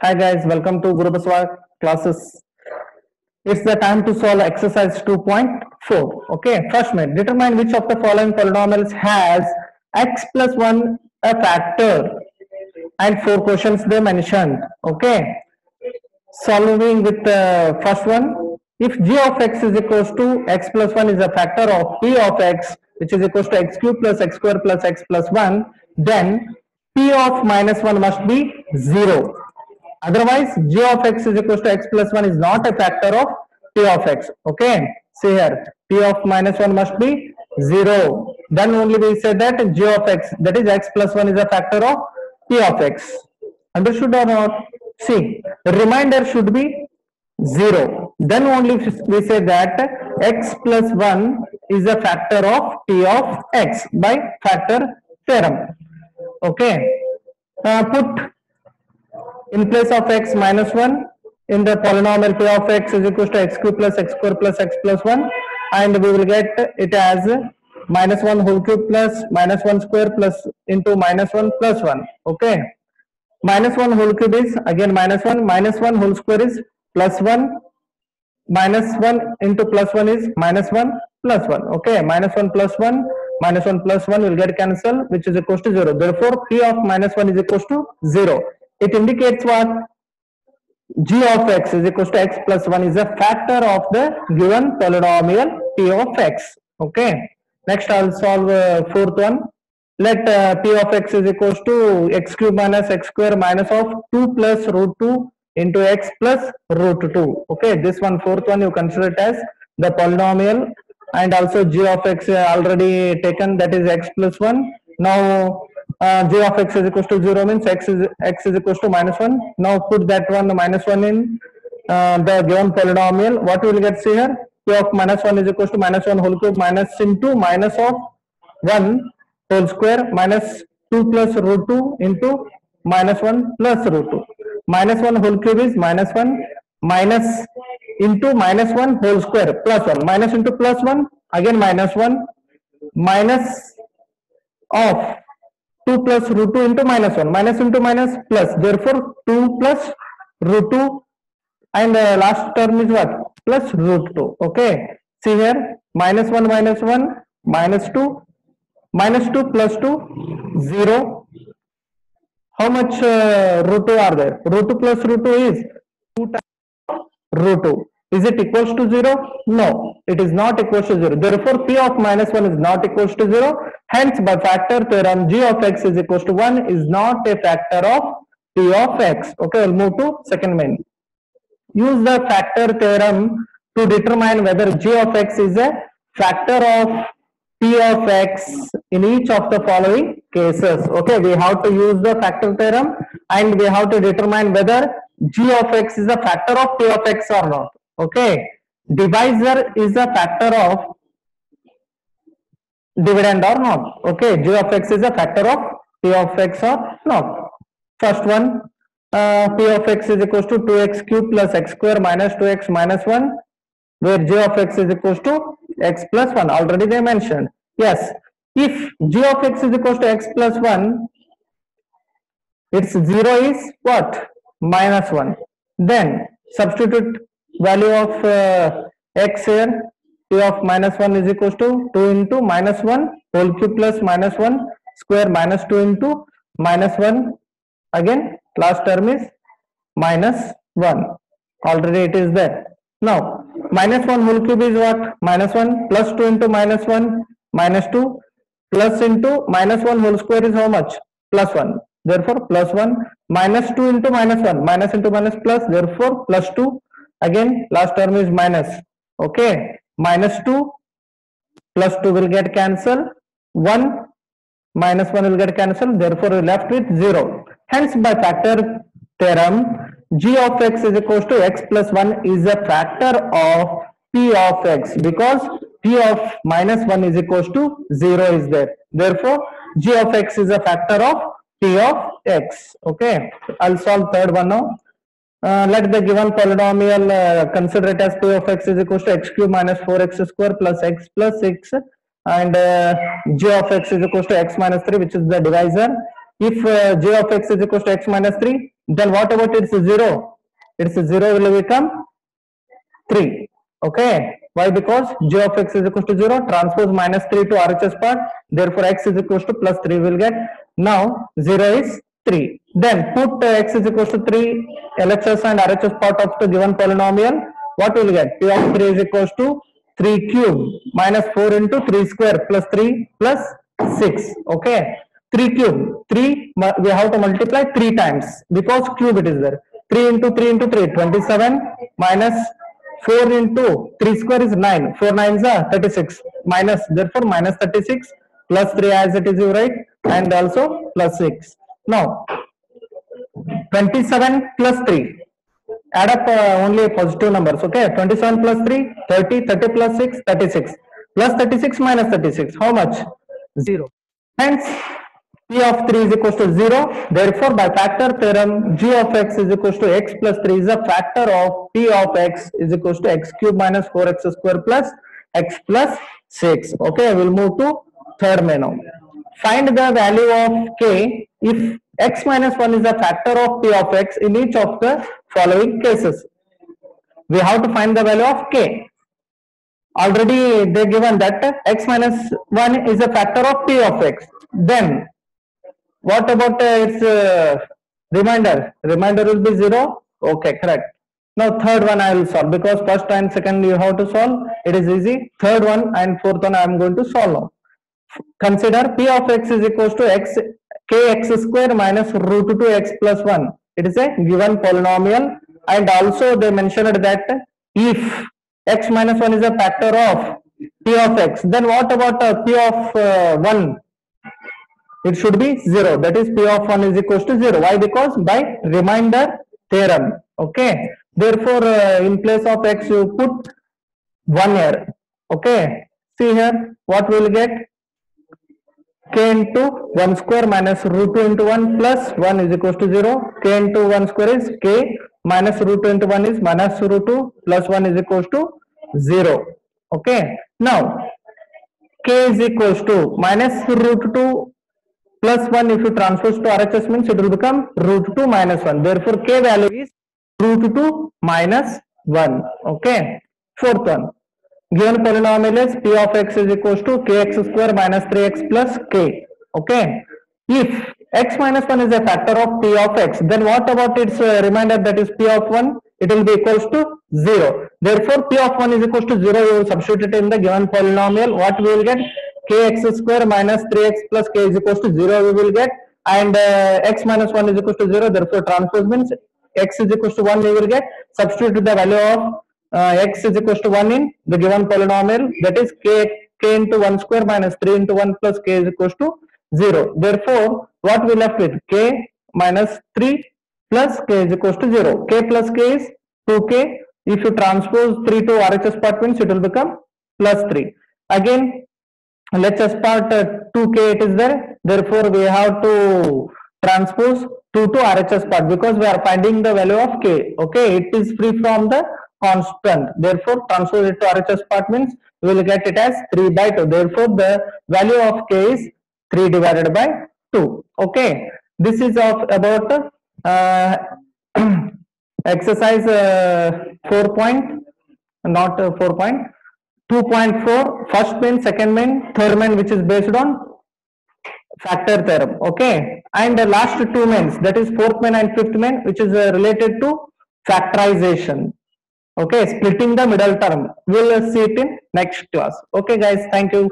Hi guys, welcome to Gurubasava classes. It's the time to solve exercise 2.4. Okay, first minute. Determine which of the following polynomials has x plus 1 a factor and four questions they mentioned. Okay, solving with the first one. If g of x is equals to x plus 1 is a factor of p of x which is equals to x cube plus x square plus x plus 1 then p of minus 1 must be 0 otherwise g of x is equals to x plus 1 is not a factor of p of x. Okay? See here. P of minus 1 must be 0 then only we say that g of x that is x plus 1 is a factor of p of x. Understood or not? See the remainder should be 0 then only we say that x plus 1 is a factor of p of x by factor theorem. Okay? Uh, put in place of x minus 1 in the polynomial p of x is equals to x cube plus x square plus x plus 1 and we will get it as minus 1 whole cube plus minus 1 square plus into minus 1 plus 1 okay? Minus 1 whole cube is again minus 1 minus 1 whole square is plus 1 minus 1 into plus 1 is minus 1 plus 1 okay? Minus 1 plus 1 minus 1 plus 1 will get cancelled which is equals to 0 therefore p of minus 1 is equals to 0 it indicates what? G of x is equals to x plus 1 is a factor of the given polynomial p of x. Okay. Next i'll solve uh, fourth one. Let uh, p of x is equals to x cube minus x square minus of 2 plus root 2 into x plus root 2 okay. This one fourth one you consider it as the polynomial. And also g of x uh, already taken. That is x plus 1 now uh, g of x is equals to 0 means x is x is equals to minus 1 now put that one minus 1 in uh, the given polynomial what we will get see here p of minus 1 is equals to minus 1 whole cube minus into minus of 1 whole square minus 2 plus root 2 into minus 1 plus root 2 minus 1 whole cube is minus 1 minus into minus 1 whole square plus 1 minus into plus 1 again minus 1 minus of 2 plus root 2 into minus 1 minus into minus plus. Therefore 2 plus root 2 and last term is what? Plus root 2 okay. See here. Minus 1 minus 1 minus 2 minus 2 plus 2 0 how much uh, root 2 are there? Root 2 plus root 2 is 2 times root 2 is it equals to 0 no. It is not equals to 0 therefore p of minus 1 is not equals to 0 hence by factor theorem g of x is equals to 1 is not a factor of p of x. Okay we'll move to second main. Use the factor theorem to determine whether g of x is a factor of p of x in each of the following cases. Okay we have to use the factor theorem and we have to determine whether g of x is a factor of p of x or not. Okay divisor is a factor of dividend or not. Okay g of x is a factor of p of x or not. First one uh, p of x is equals to 2x cube plus x square minus 2x minus 1 where g of x is equals to x plus 1 already they mentioned. Yes if g of x is equals to x plus 1 its 0 is what? Minus 1 then substitute value of uh, x here p of minus 1 is equals to 2 into minus 1 whole cube plus minus 1 square minus 2 into minus 1 again last term is minus 1 already it is there. Now minus 1 whole cube is what? Minus 1 plus 2 into minus 1 minus 2 plus into minus 1 whole square is how much? Plus 1 therefore plus 1 minus 2 into minus 1 minus into minus plus therefore plus 2 again last term is minus. Okay minus 2 plus 2 will get cancelled. 1 minus 1 will get cancelled. Therefore we left with 0 hence by factor theorem g of x is equals to x plus 1 is a factor of p of x because p of minus 1 is equals to 0 is there. Therefore g of x is a factor of p of x. Okay? I'll solve third one now uh, let the given polynomial uh, consider it as of x is equal to x cube minus 4x square plus x plus 6 and uh, g of x is equal to x minus 3 which is the divisor. If uh, g of x is equal to x minus 3 then what about its zero? Its zero will become 3 okay? Why? Because g of x is equal to 0 transpose minus 3 to RHS part therefore x is equal to plus 3 will get. Now 0 is 3 then put x is equal to 3 LHS and RHS part of the given polynomial what will get? P of 3 is equal to 3 cube minus 4 into 3 square plus 3 plus 6 okay? 3 cube 3 we have to multiply 3 times because cube it is there. 3 into 3 into 3 27 minus 4 into 3 square is 9 4 9s are 36 minus therefore minus 36 plus 3 as it is you write and also plus 6 now 27 plus 3 add up uh, only positive numbers okay? 27 plus 3 30 30 plus 6 36 plus 36 minus 36 how much? 0 hence p of 3 is equal to 0 therefore by factor theorem g of x is equal to x plus 3 is a factor of p of x is equal to x cube minus 4x square plus x plus 6 okay? We'll move to third menu find the value of k if x minus 1 is a factor of p of x in each of the following cases. We have to find the value of k. Already they given that x minus 1 is a factor of p of x. Then what about its uh, remainder? Remainder will be 0 okay correct. Now third one i will solve because first and second you have to solve. It is easy. Third one and fourth one i am going to solve consider p of x is equals to x kx square minus root 2x plus 1 it is a given polynomial and also they mentioned that if x minus 1 is a factor of p of x then what about uh, p of uh, 1 it should be 0 that is p of 1 is equals to 0 why? Because by remainder theorem. Okay? Therefore uh, in place of x you put 1 here. Okay? See here what we will get k into 1 square minus root 2 into 1 plus 1 is equals to 0 k into 1 square is k minus root 2 into 1 is minus root 2 plus 1 is equals to 0 okay? Now k is equals to minus root 2 plus 1 if you transpose to RHS means it will become root 2 minus 1 therefore k value is root 2 minus 1 okay? Fourth one given polynomial is p of x is equals to kx square minus 3x plus k okay? If x minus 1 is a factor of p of x then what about its uh, remainder that is p of 1 it will be equals to 0 therefore p of 1 is equals to 0 you will substitute it in the given polynomial. What we will get? kx square minus 3x plus k is equals to 0 we will get. And uh, x minus 1 is equals to 0 therefore transpose means x is equals to 1 we will get. Substitute the value of x is equals to 1 in the given polynomial that is k k into 1 square minus 3 into 1 plus k is equals to 0 therefore what we left with? K minus 3 plus k is equals to 0 k plus k is 2k if you transpose 3 to RHS part means it will become plus 3 again LHS part uh, 2k it is there. Therefore we have to transpose 2 to RHS part because we are finding the value of k. Okay it is free from the constant. Therefore transpose it to RHS part means we will get it as 3 by 2 therefore the value of k is 3 divided by 2 okay. This is of about uh, exercise uh, 4 point not uh, 4 point 2.4 first main second main third main which is based on factor theorem. Okay. And the last two mains that is fourth main and fifth main which is uh, related to factorization okay splitting the middle term. We'll see it in next class. Okay guys thank you